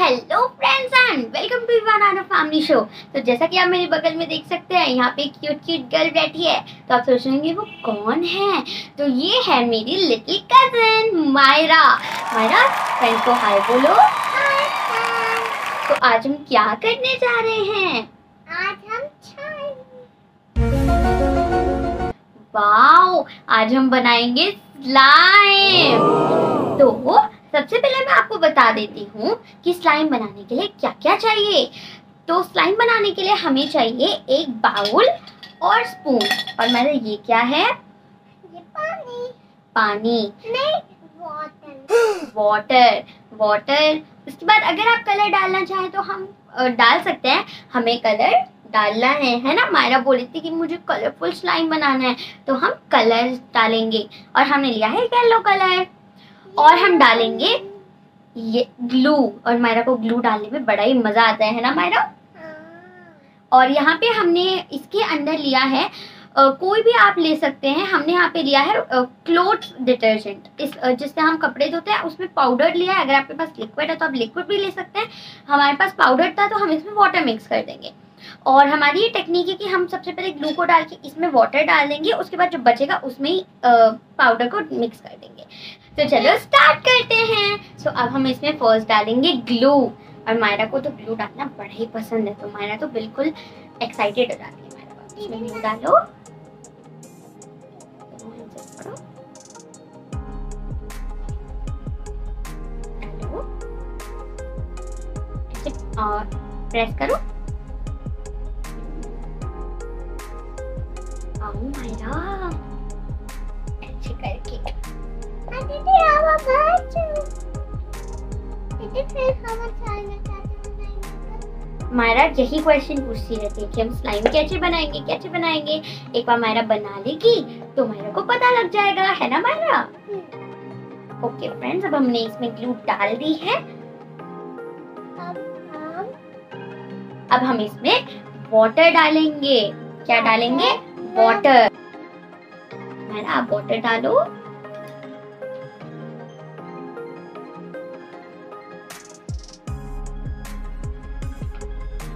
Hello friends and welcome to banana family show तो जैसा कि आप मेरे बगल में देख सकते हैं यहाँ पे क्यूट क्यूट गर्ल बैठी है। तो आप सोच रहे वो कौन है? तो ये है मेरी little cousin Myra Myra friend को हाय बोलो। हाय तो आज हम क्या करने जा रहे हैं? आज हम वाओ आज हम बनाएँगे स्लाइम तो सबसे पहले मैं आपको बता देती हूँ कि स्लाइम बनाने के लिए क्या क्या चाहिए। तो स्लाइम बनाने के लिए हमें चाहिए एक बाउल और स्पून और मेरे ये क्या है? ये पानी। पानी। नहीं वाटर वाटर वाटर उसके बाद अगर आप कलर डालना चाहें तो हम डाल सकते हैं। हमें कलर डालना है है ना? मायरा बोली थी कि मुझे कलरफुल स्लाइम बनाना है तो हम कलर डालेंगे। और हमने लिया है येलो कलर और हम डालेंगे ये ग्लू और मायरा को ग्लू डालने में बड़ा ही मज़ा आता है ना मायरा? और यहाँ पे हमने इसके अंदर लिया है अ, कोई भी आप ले सकते हैं हमने यहाँ पे लिया है क्लोथ uh, डिटर्जेंट इस अ, जिससे हम कपड़े धोते हैं उसमें पाउडर लिया है अगर आपके पास लिक्विड है तो आप लिक्विड भी ले सकते हैं। हमारे पास पाउडर था तो हम इसमें वाटर मिक्स कर देंगे। और हमारी ये टेक्निक है कि हम सबसे पहले ग्लू को डाल के इसमें वाटर डाल देंगे उसके बाद जो बचेगा उसमें ही पाउडर को मिक्स कर देंगे। तो चलो स्टार्ट करते हैं। तो अब हम इसमें फ़र्स्ट डालेंगे ग्लू और मायरा को तो ग्लू डालना बड़ा ही पसंद है तो मायरा तो बिल्कुल एक्साइटेड हो जाती है मायरा इसमें ग्लू डालो। प्रेस करो। मायरा यही क्वेश्चन पूछती रहती है कि हम स्लाइम कैसे बनाएँगे कैसे बनाएँगे? एक बार मायरा बना लेगी तो मायरा को पता लग जाएगा है ना मायरा? ओके फ्रेंड्स अब हमने इसमें ग्लू डाल दी है। अब हम इसमें वाटर डालेंगे। क्या डालेंगे? वाटर मायरा आप वाटर डालो।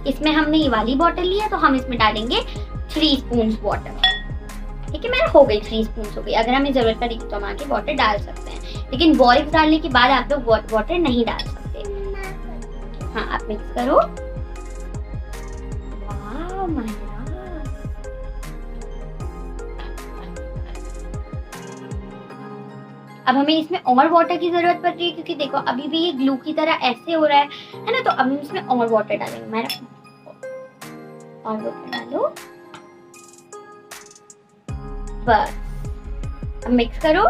इसमें हमने ये वाली बॉटल ली है तो हम इसमें डालेंगे थ्री स्पून वाटर ठीक है, मेरा हो गई थ्री स्पून हो गई। अगर हमें ज़रूरत पड़ेगी तो हम आके वाटर डाल सकते हैं। लेकिन बॉइल्स डालने के बाद आप लोग तो वाटर नहीं डाल सकते। हाँ आप मिक्स करो। अब हमें इसमें और वाटर की ज़रूरत पड़ रही है, क्योंकि देखो, अभी भी ये ग्लू की तरह ऐसे हो रहा है है ना? तो अब हम इसमें और वाटर डालेंगे। मैंने और वाटर डालो बस अब मिक्स करो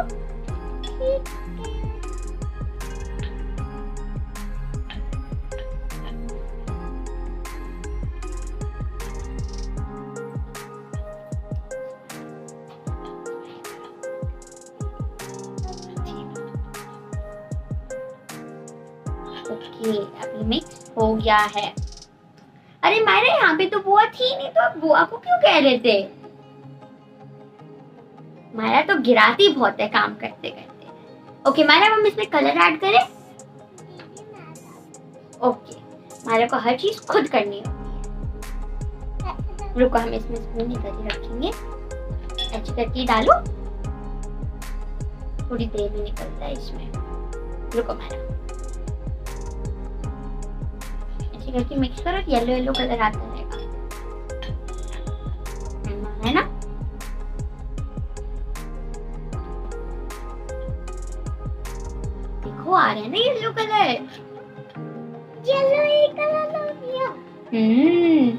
ओके अभी मिक्स हो गया है अरे मायरा यहाँ पे तो बुआ थी, नहीं तो आप बुआ को क्यों कह रहे थे? मायरा तो गिराती बहुत है काम करते करते। ओके अब हम इसमें कलर ऐड करें। ओके मायरा को हर चीज़ खुद करनी होती है। रुको, हम इसमें स्पून ही रखेंगे। ऐसे करके डालो। थोड़ी देर में निकलता है इसमें। रुको ऐसे करके मिक्स करो येलो येलो कलर आता रहेगा देखो आ रहा है ना येलो कलर येलो कलर हो गया हम्म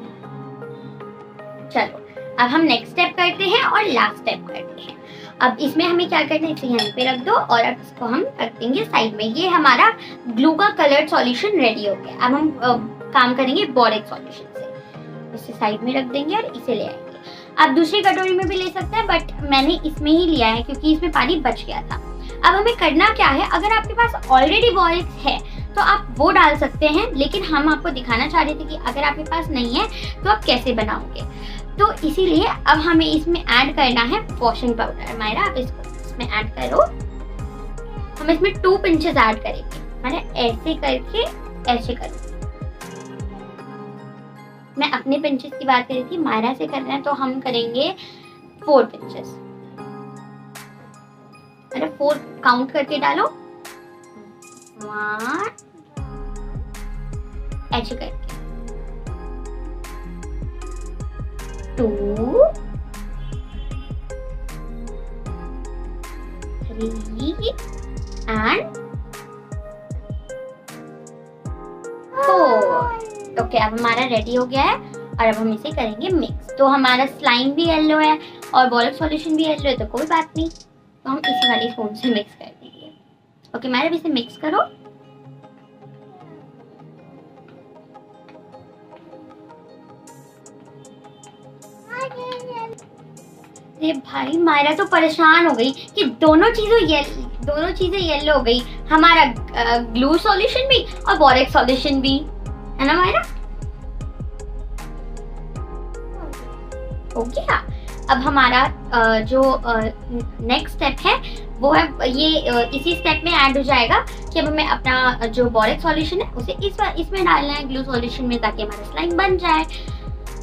चलो अब हम नेक्स्ट स्टेप करते हैं और लास्ट स्टेप करते हैं। अब इसमें हमें क्या करना है? इसे यहाँ पे रख दो और अब इसको हम रख देंगे साइड में। ये हमारा ग्लू का कलर सॉल्यूशन रेडी हो गया। अब हम अ, काम करेंगे बोरिक सॉल्यूशन से। इसे साइड में रख देंगे और इसे ले आएँगे। आप दूसरी कटोरी में भी ले सकते हैं बट मैंने इसमें ही लिया है क्योंकि इसमें पानी बच गया था। अब हमें करना क्या है? अगर आपके पास ऑलरेडी बॉरिक्स है तो आप वो डाल सकते हैं, लेकिन हम आपको दिखाना चाह रहे थे कि अगर आपके पास नहीं है तो आप कैसे बनाओगे? तो इसीलिए अब हमें इसमें ऐड करना है वॉशिंग पाउडर मायरा, आप इसको इसमें ऐड करो। हम इसमें टू पिंचेस ऐड करेंगे। मैंने ऐसे करके, ऐसे करो। मैं अपने पिंचेस की बात कर थी, मायरा से करना है तो हम करेंगे फोर पिंचेस अरे फोर काउंट करके डालो। वन ऐसे करके। Two three and four okay अब हमारा रेडी हो गया है और अब हम इसे करेंगे मिक्स तो हमारा स्लाइम भी येलो है और बॉलक सॉल्यूशन भी येलो है तो कोई बात नहीं। हम इसी वाली स्पून से मिक्स कर देंगे। ओके मैडम, इसे मिक्स करो। अरे भाई, मायरा तो परेशान हो गई कि दोनों चीज़ों ये दोनों चीज़ें येलो हो गई। हमारा ग्लू सॉल्यूशन भी और बोरेक सॉल्यूशन भी। है ना, मायरा? हो गया। अब हमारा जो नेक्स्ट स्टेप है, वो है, ये इसी स्टेप में ऐड हो जाएगा कि अब हमें अपना जो बोरेक सॉल्यूशन है, उसे इस इसमें डालना है ग्लू सॉल्यूशन में, ताकि हमारा स्लाइम बन जाए।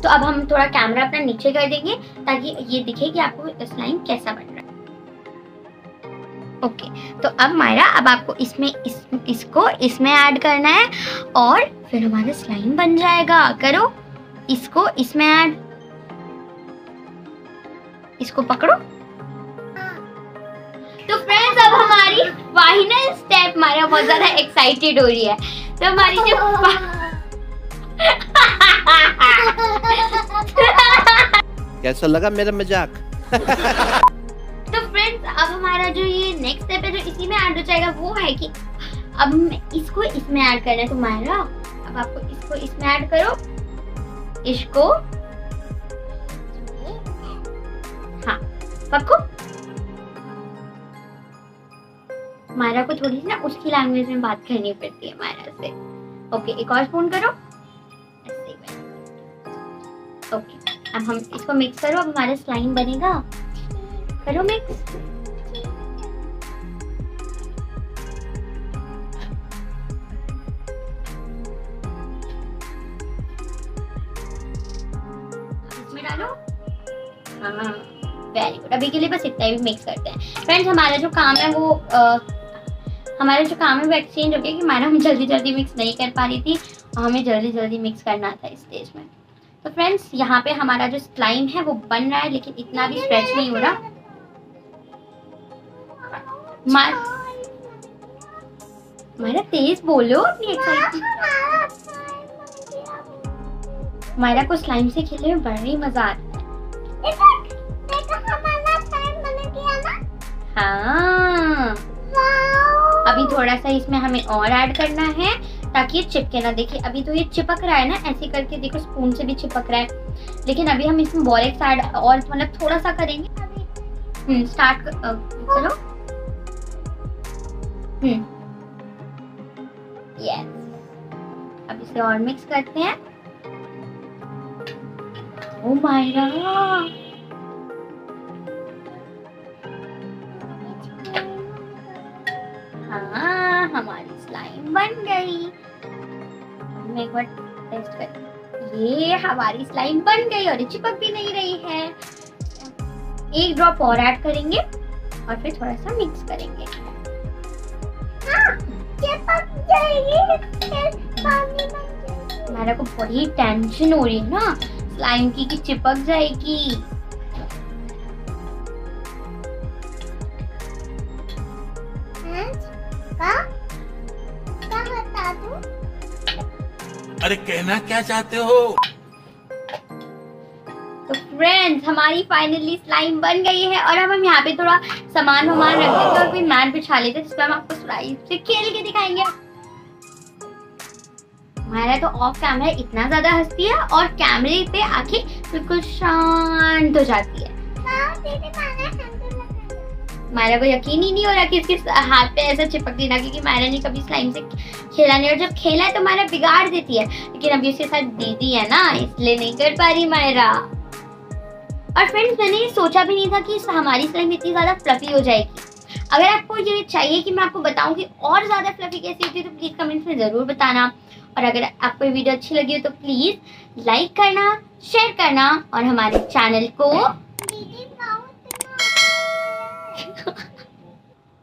तो अब हम थोड़ा कैमरा अपना नीचे कर देंगे, ताकि ये दिखे कि आपको स्लाइम कैसा बन रहा है। ओके तो अब मायरा, अब आपको इसमें, इस, इसको, इसमें ऐड करना है, और फिर हमारा स्लाइम बन जाएगा। करो, इसको, इसमें ऐड इसको पकड़ो। तो फ्रेंड्स अब हमारी फाइनल स्टेप मायरा बहुत ज़्यादा एक्साइटेड हो रही है। तो हमारी जो कैसा लगा मेरा मज़ाक? तो फ्रेंड्स अब हमारा जो ये नेक्स्ट स्टेप है जो इसी में ऐड हो जाएगा वो है कि अब मैं इसको इसमें ऐड करना है तो मायरा अब आपको इसको इसमें ऐड करो। इसको पक्को मायरा को थोड़ी सी ना उसकी लैंग्वेज में बात करनी पड़ती है मायरा से। ओके एक और स्पून करो। ओके अब हम इसको मिक्स करो, अब हमारा स्लाइम बनेगा। करो मिक्स डालो। हाँ। वेरी गुड अभी के लिए बस इतना ही मिक्स करते हैं। फ्रेंड्स हमारा जो काम है वो अ, हमारा जो काम है वो एक्सचेंज हो गया कि हमारा हम जल्दी जल्दी मिक्स नहीं कर पा रही थी और हमें जल्दी जल्दी मिक्स करना था इस स्टेज में। तो फ्रेंड्स यहाँ पे हमारा जो स्लाइम है वो बन रहा है लेकिन इतना भी स्ट्रेच नहीं हो रहा। मायरा तेज बोलो मायरा को स्लाइम से खेलने में बड़ा ही मज़ा आता है। हाँ। अभी थोड़ा सा इसमें हमें और ऐड करना है, ताकि ये चिपके ना। देखिए, अभी तो ये चिपक रहा है ना, ऐसे करके देखो स्पून से भी चिपक रहा है। लेकिन अभी हम इसमें बॉरेक्स ऐड और मतलब थोड़ा सा करेंगे। हम्म स्टार्ट करो। हम्म। यस अब इसे और मिक्स करते हैं। ओ मायरा हाँ हमारी स्लाइम बन गई। मैं एक बार टेस्ट कर ये हमारी स्लाइम बन गई और ये चिपक भी नहीं रही है। एक ड्रॉप और ऐड करेंगे और फिर थोड़ा सा मिक्स करेंगे मेरे को बड़ी टेंशन हो रही है ना। स्लाइम की कि चिपक जाएगी। अरे कहना क्या चाहते हो? तो फ्रेंड्स हमारी फाइनली स्लाइम बन गई है और अब हम यहाँ पे थोड़ा सामान वामान रख देते हैं और फिर मैट बिछा लेते हैं जिसपे हम आपको स्लाइम से खेल के दिखाएँगे। हमारा तो ऑफ़ कैमरा इतना ज़्यादा हंसती है और कैमरे पे आके बिल्कुल शांत हो जाती है। मायरा को यकीन ही नहीं हो रहा कि इसके हाथ पे ऐसा चिपक देना क्योंकि मायरा ने कभी स्लाइम से खेला नहीं और जब खेला है तो मायरा बिगाड़ देती है। लेकिन अभी उसके साथ दीदी है ना, इसलिए नहीं कर पा रही मायरा। और फ्रेंड्स मैंने सोचा भी नहीं था कि हमारी स्लाइम इतनी ज़्यादा फ्लफी हो जाएगी। अगर आपको ये चाहिए कि मैं आपको बताऊँ कि और ज़्यादा फ्लफी कैसी होती है तो प्लीज़ कमेंट्स में ज़रूर बताना। और अगर आपको ये वीडियो अच्छी लगी हो तो प्लीज़ लाइक करना शेयर करना, और हमारे चैनल को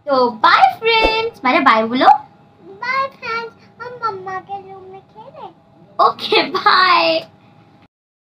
तो बाय फ्रेंड्स मेरे बाय बोलो। बाय फ्रेंड्स हम मम्मा के रूम में खेलें। Okay bye